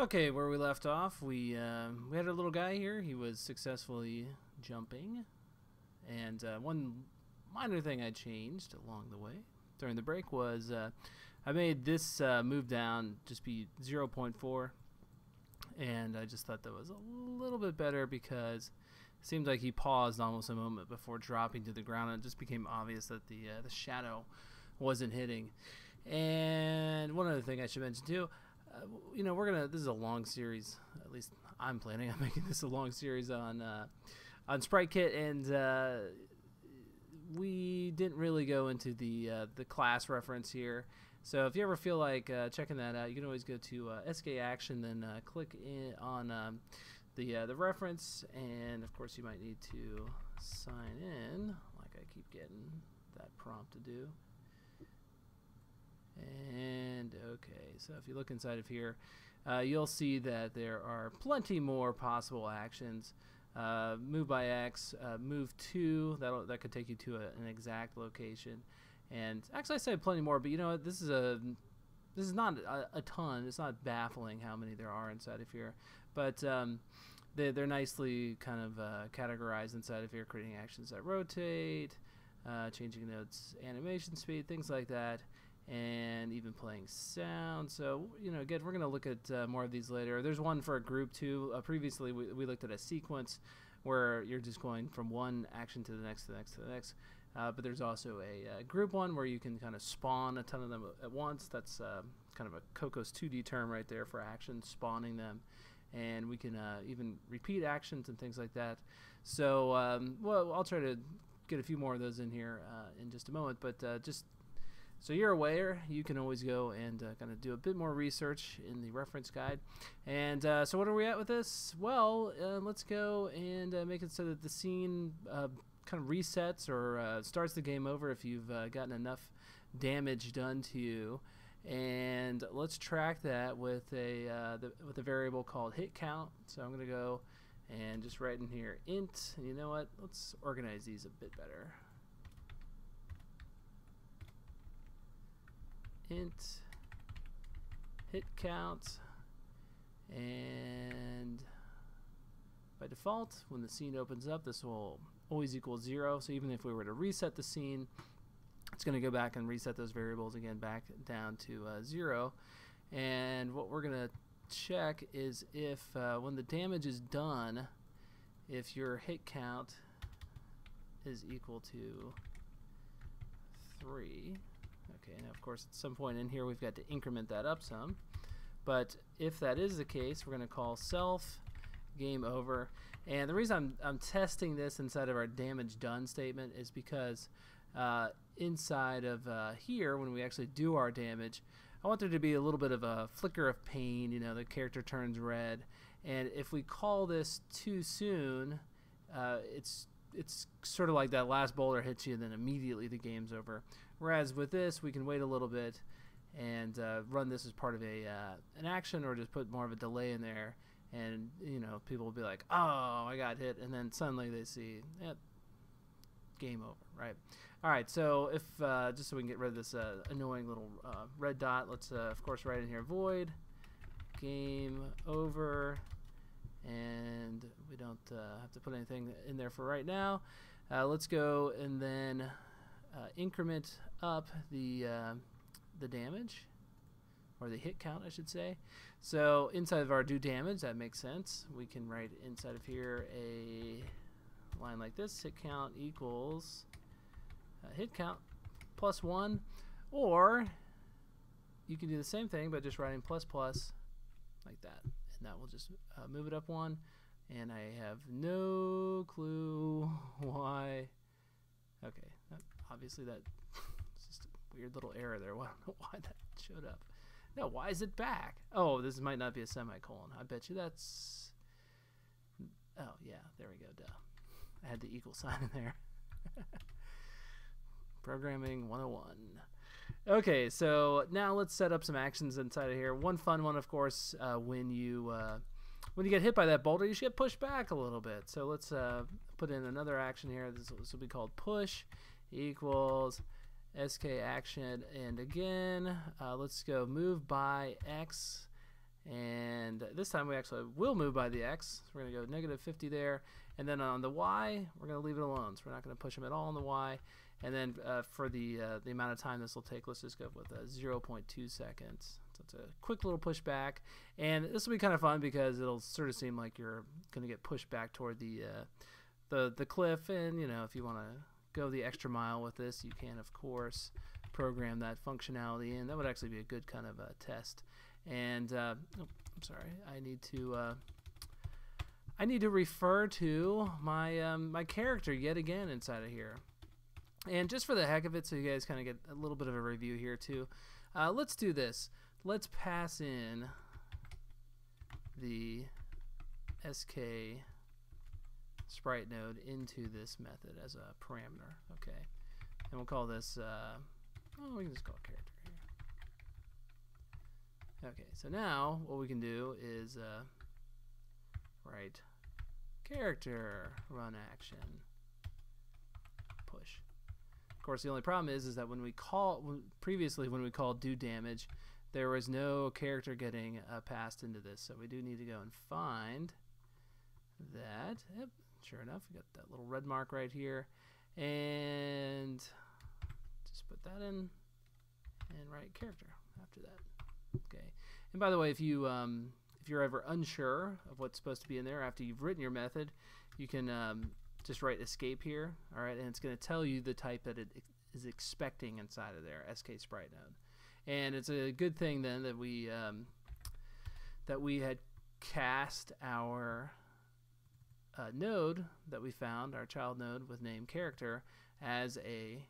Okay, where we left off, we uh, we had a little guy here. He was successfully jumping, and uh, one minor thing I changed along the way during the break was uh, I made this uh, move down just be 0.4, and I just thought that was a little bit better because it seemed like he paused almost a moment before dropping to the ground, and it just became obvious that the uh, the shadow wasn't hitting. And one other thing I should mention too uh, you know, we're gonna. This is a long series. At least I'm planning on making this a long series on uh, on Sprite Kit, and uh, we didn't really go into the uh, the class reference here. So if you ever feel like uh, checking that out, you can always go to uh, SK Action, then uh, click on um, the uh, the reference, and of course you might need to sign in, like I keep getting that prompt to do. And okay, so if you look inside of here, uh, you'll see that there are plenty more possible actions. Uh, move by X, uh, move to, that that could take you to a, an exact location. And actually, I said plenty more, but you know what? This is a this is not a, a ton. It's not baffling how many there are inside of here, but um, they, they're nicely kind of uh, categorized inside of here, creating actions that rotate, uh, changing notes, animation speed, things like that and even playing sound. So, you know, again, we're going to look at uh, more of these later. There's one for a group too. Uh, previously, we, we looked at a sequence where you're just going from one action to the next, to the next, to the next. Uh, but there's also a uh, group one where you can kind of spawn a ton of them at once. That's uh, kind of a Cocos 2D term right there for actions, spawning them. And we can uh, even repeat actions and things like that. So, um, well, I'll try to get a few more of those in here in just a moment. But just so you're aware, you can always go and uh, kind of do a bit more research in the reference guide. And uh, so what are we at with this? Well, uh, let's go and uh, make it so that the scene uh, kind of resets or uh, starts the game over if you've gotten enough damage done to you. And let's track that with a the, with a variable called hit count. So I'm going to go and just write in here int. And you know what? Let's organize these a bit better. Int hit count and by default when the scene opens up this will always equal zero. So even if we were to reset the scene it's going to go back and reset those variables again back down to uh, zero. And what we're going to check is if uh, when the damage is done if your hit count is equal to 3 Okay, now of course at some point in here we've got to increment that up some. But if that is the case, we're going to call self game over. And the reason I'm, I'm testing this inside of our damage done statement is because uh, inside of uh, here, when we actually do our damage, I want there to be a little bit of a flicker of pain, you know, the character turns red. And if we call this too soon, uh, it's it's sort of like that last boulder hits you, and then immediately the game's over. Whereas with this, we can wait a little bit and uh, run this as part of a uh, an action, or just put more of a delay in there, and you know people will be like, "Oh, I got hit," and then suddenly they see, yeah, game over, right? All right, so if uh, just so we can get rid of this uh, annoying little uh, red dot, let's uh, of course write in here void game over and we don't uh, have to put anything in there for right now. Uh, let's go and then increment up the uh, the damage or the hit count, I should say. So inside of our do damage, that makes sense. We can write inside of here a line like this: hit count equals uh, hit count plus one, or you can do the same thing by just writing plus plus like that and that will just uh, move it up one and I have no clue why okay obviously that weird little error there I don't know why that showed up no why is it back oh this might not be a semicolon I bet you that's oh yeah there we go duh I had the equal sign in there Programming 101. Okay, so now let's set up some actions inside of here. One fun one, of course, uh, when you uh, when you get hit by that boulder, you should get pushed back a little bit. So let's uh, put in another action here. This will be called push equals sk action, and again, uh, let's go move by x, and this time we actually will move by the x. So we're going to go negative 50 there. And then on the y, we're going to leave it alone. So we're not going to push them at all on the y. And then uh, for the uh, the amount of time this will take, let's just go with 0.2 seconds. So it's a quick little pushback. And this will be kind of fun because it'll sort of seem like you're going to get pushed back toward the, uh, the, the cliff. And, you know, if you want to go the extra mile with this, you can, of course, program that functionality in. That would actually be a good kind of a test. And, uh, oh, I'm sorry, I need to... Uh, I need to refer to my um, my character yet again inside of here. And just for the heck of it, so you guys kind of get a little bit of a review here too, uh, let's do this. Let's pass in the SK sprite node into this method as a parameter. Okay, and we'll call this. Uh, oh, we can just call it character here. Okay, so now what we can do is uh, write character run action push. Of course, the only problem is is that when we call previously when we called do damage, there was no character getting uh, passed into this. So we do need to go and find that. Yep, sure enough, we got that little red mark right here, and just put that in and write character after that. Okay. And by the way, if you um, if you're ever unsure of what's supposed to be in there after you've written your method, you can um, just write escape here, all right, and it's going to tell you the type that it is expecting inside of there, SK sprite node. And it's a good thing then that we um, that we had cast our uh, node that we found, our child node with name character, as a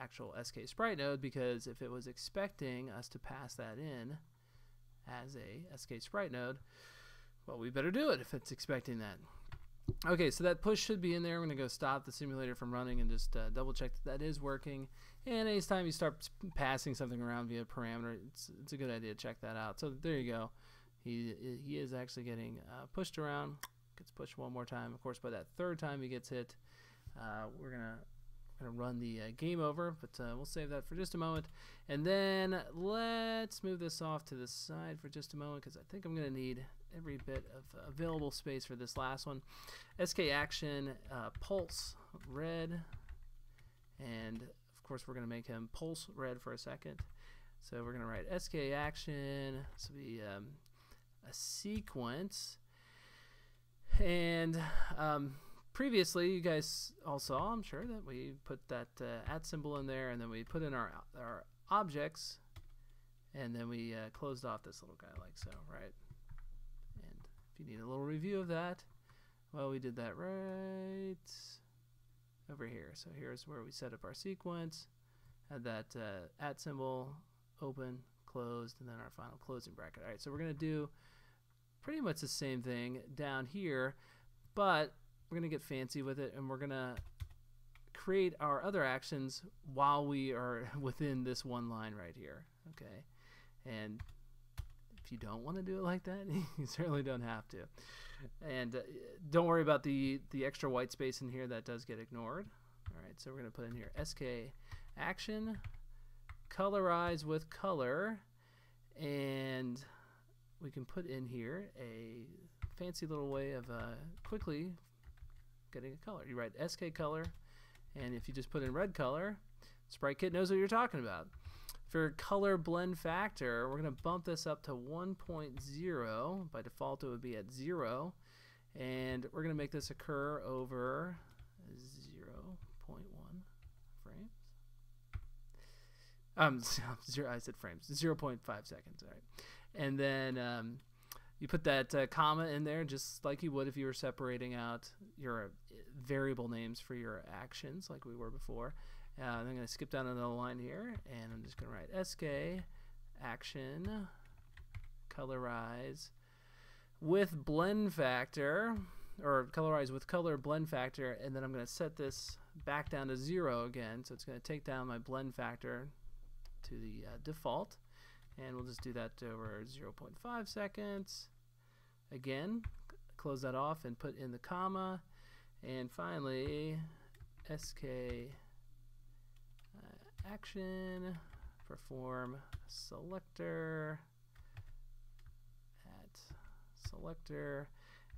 actual SK sprite node because if it was expecting us to pass that in as a SK sprite node, well, we better do it if it's expecting that. Okay, so that push should be in there. I'm going to go stop the simulator from running and just uh, double check that that is working. And anytime you start passing something around via parameter, it's, it's a good idea to check that out. So there you go. He, he is actually getting uh, pushed around. Gets pushed one more time. Of course, by that third time he gets hit, uh, we're going to run the uh, game over, but uh, we'll save that for just a moment. And then let's move this off to the side for just a moment because I think I'm to need every bit of available space for this last one. SK Action uh, Pulse Red, and of course we're to make him Pulse Red for a second. So we're to write SK Action. This will be um, a sequence, and um, previously you guys all saw, I'm sure, that we put that uh, at symbol in there, and then we put in our our objects, and then we uh, closed off this little guy like so, right? And if you need a little review of that, well, we did that right over here. So here's where we set up our sequence, had that uh, at symbol, open, closed, and then our final closing bracket. All right, so we're going to do pretty much the same thing down here, but we're going to get fancy with it, and we're going to create our other actions while we are within this one line right here. Okay, and if you don't want to do it like that, you certainly don't have to. And uh, don't worry about the, the extra white space in here. That does get ignored. All right, so we're going to put in here SK action, colorize with color, and we can put in here a fancy little way of uh, quickly getting a color. You write SK color, and if you just put in red color, SpriteKit knows what you're talking about. For color blend factor, we're going to bump this up to 1.0. By default, it would be at 0. And we're going to make this occur over 0.1 frames. Um, zero, I said frames. 0.5 seconds. All right. And then um, you put that uh, comma in there just like you would if you were separating out your uh, variable names for your actions like we were before. Uh, I'm going to skip down another line here, and I'm just going to write SK action colorize with blend factor, or colorize with color blend factor, and then I'm going to set this back down to zero again. So it's going to take down my blend factor to the uh, default, and we'll just do that over 0.5 seconds. Again, close that off and put in the comma, and finally SK uh, action, perform selector at selector.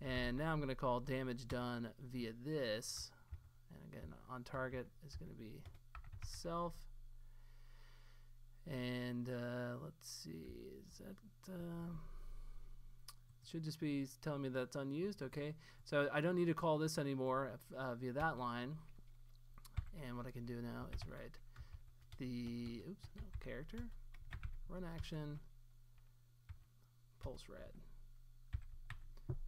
And now I'm going to call damage done via this. And again, on target is going to be self. And uh, let's see, is that uh, should just be telling me that's unused. Okay, so I don't need to call this anymore uh, via that line. And what I can do now is write the oops no, character run action pulse red.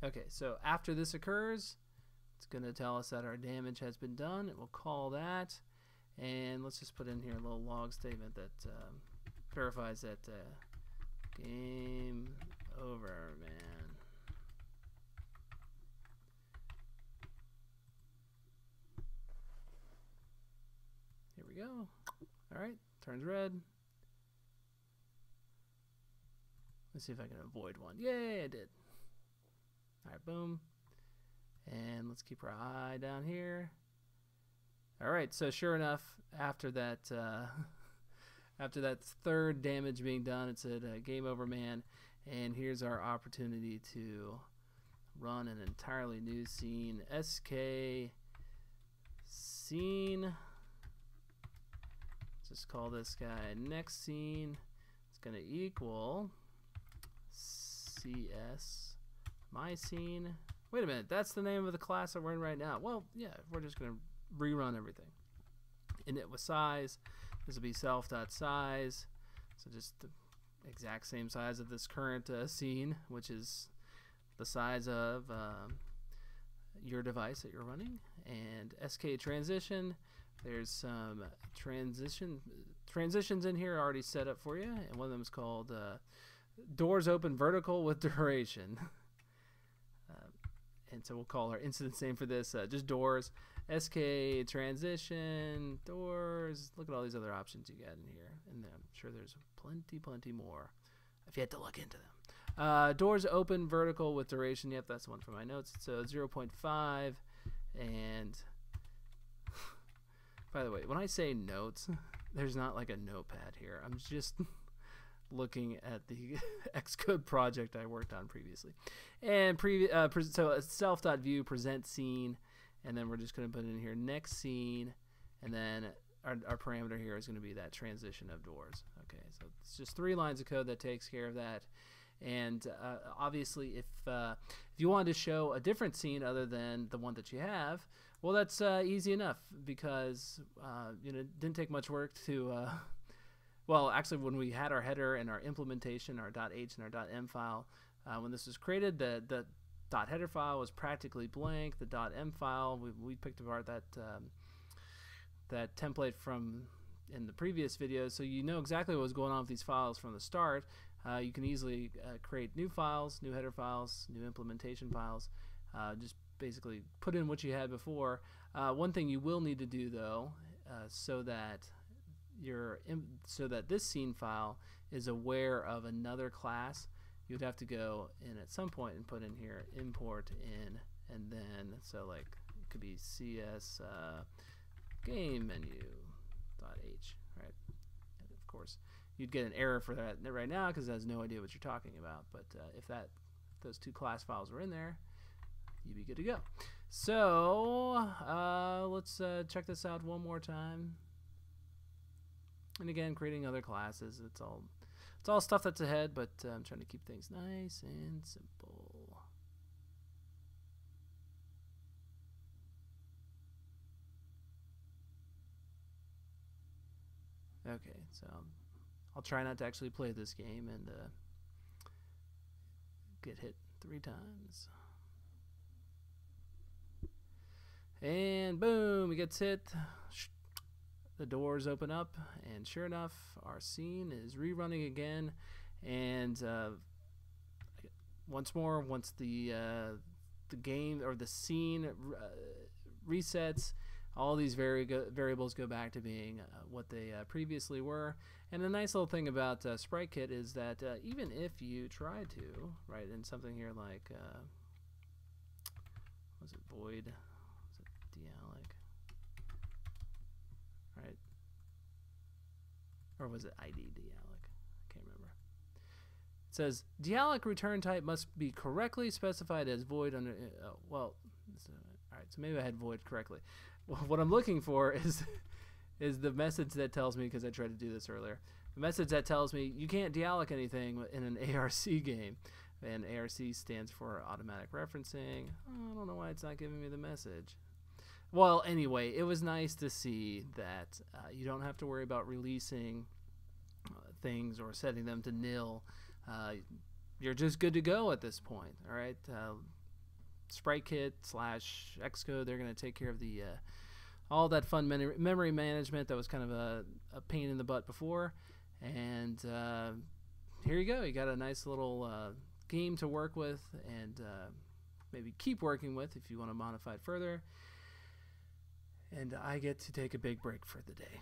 Okay, so after this occurs, it's going to tell us that our damage has been done. It will call that. And let's just put in here a little log statement that um, verifies that uh, game over, man. Here we go. All right, turns red. Let's see if I can avoid one. Yay, I did. All right, boom. And let's keep our eye down here. All right, so sure enough, after that, uh, after that third damage being done, it said uh, "Game over, man." And here's our opportunity to run an entirely new scene. SK scene. Let's just call this guy next scene. It's going to equal CS my scene. Wait a minute, that's the name of the class that we're in right now. Well, yeah, we're just going to rerun everything. Init with size. This will be self.size. So just the exact same size of this current uh, scene, which is the size of um, your device that you're running. And SK transition. There's some transition transitions in here already set up for you, and one of them is called uh, doors open vertical with duration. Uh, and so we'll call our instance name for this uh, just doors. SK transition doors. Look at all these other options you got in here, and I'm sure there's plenty, plenty more. I've yet to look into them. Uh, doors open vertical with duration. Yep, that's the one from my notes. So 0.5, and by the way, when I say notes, there's not like a notepad here. I'm just looking at the Xcode project I worked on previously. And pre- uh, pre- so self.view present scene, and then we're just going to put in here next scene, and then our, our parameter here is going to be that transition of doors. Okay, so it's just three lines of code that takes care of that. And uh, obviously, if uh, if you wanted to show a different scene other than the one that you have, well, that's uh, easy enough because uh, you know it didn't take much work to uh, well, actually, when we had our header and our implementation, our .h and our .m file, uh, when this was created, the, the .header file was practically blank. The dot .m file, we, we picked apart that um, that template from in the previous video, so you know exactly what was going on with these files from the start. Uh, you can easily uh, create new files, new header files, new implementation files. Uh, just basically put in what you had before. Uh, one thing you will need to do though, uh, so that your so that this scene file is aware of another class, you would have to go in at some point and put in here import in, and then so like it could be cs uh, game menu dot h, right? And of course, you'd get an error for that right now because it has no idea what you're talking about. But uh, if that if those two class files were in there, you'd be good to go. So uh, let's uh, check this out one more time. And again, creating other classes. It's all it's all stuff that's ahead, but uh, I'm trying to keep things nice and simple. Okay, so I'll try not to actually play this game and uh, get hit three times. And boom, he gets hit the doors open up, and sure enough, our scene is rerunning again. And uh, once more, once the uh, the game or the scene uh, resets, all these vari variables go back to being uh, what they uh, previously were. And the nice little thing about uh, SpriteKit is that even if you try to, right, in something here like, was it void? Or was it id dealloc? I can't remember. It says dealloc return type must be correctly specified as void under. Uh, well, so, all right. So maybe I had void correctly. Well, what I'm looking for is is the message that tells me because I tried to do this earlier. The message that tells me you can't dealloc anything in an ARC game, and ARC stands for automatic referencing. I don't know why it's not giving me the message. Well, anyway, it was nice to see that uh, you don't have to worry about releasing uh, things or setting them to nil. Uh, you're just good to go at this point. All right, uh, SpriteKit slash Xcode, they're going to take care of the uh, all that fun memory management that was kind of a, a pain in the butt before. And uh, here you go. You got a nice little game to work with and maybe keep working with if you want to modify it further and I get to take a big break for the day.